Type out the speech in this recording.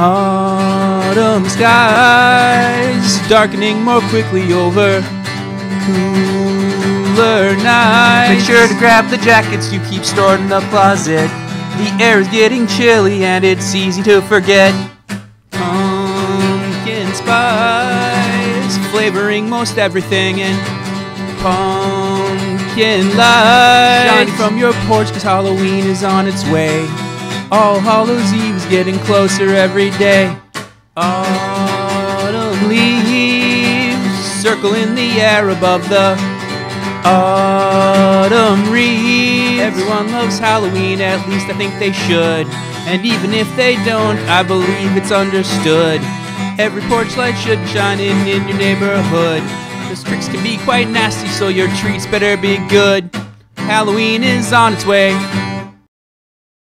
Autumn skies darkening more quickly over cooler nights. Make sure to grab the jackets you keep stored in the closet. The air is getting chilly and it's easy to forget. Pumpkin spice flavoring most everything and pumpkin light Shining from your porch cause Halloween is on its way. All Hallows Eve is getting closer every day. Autumn leaves circle in the air above the autumn reeds. Everyone loves Halloween, at least I think they should. And even if they don't, I believe it's understood. Every porch light should be shining in your neighborhood. Those tricks can be quite nasty, so your treats better be good. Halloween is on its way.